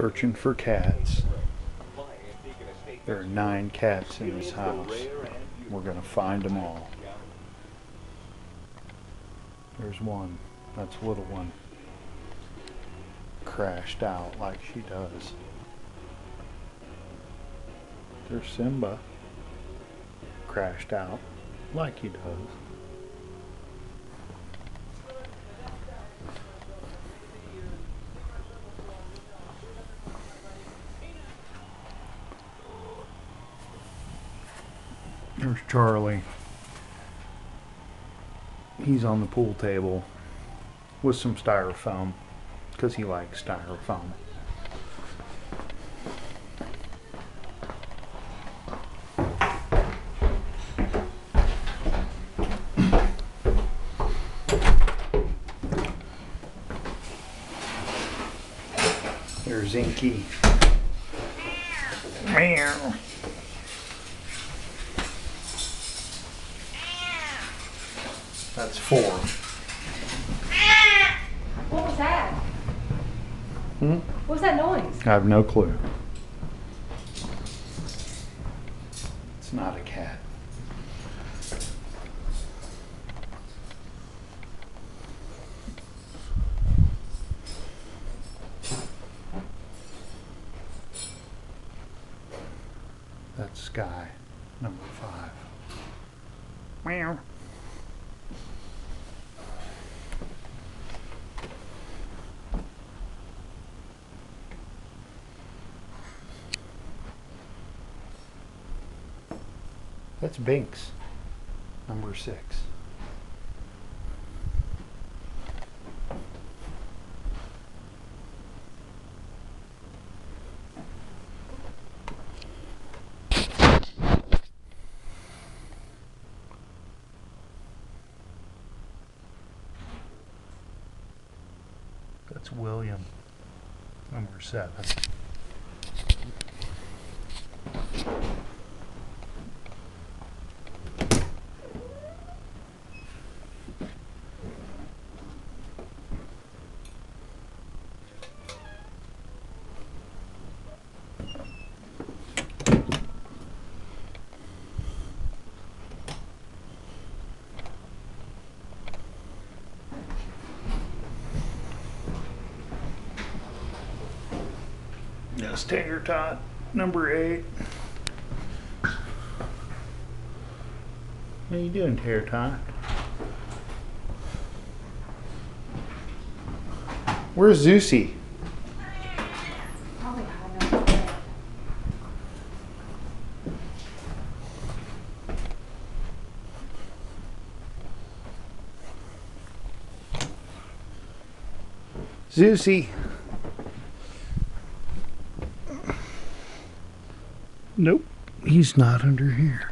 searching for cats. There are nine cats in this house. We're going to find them all. There's one. That's little one. Crashed out like she does. There's Simba. Crashed out like he does. There's Charlie. He's on the pool table with some styrofoam because he likes styrofoam. There's Inky. Meow. That's four. What was that? Hmm? What was that noise? I have no clue. It's not a cat. That's Sky, number five. Meow. That's Binks, number six. That's William, number seven. Yes, Tater Tot, number eight. How you doing, Tater Tot? Where's Zeusy? Zeusy. Nope, he's not under here.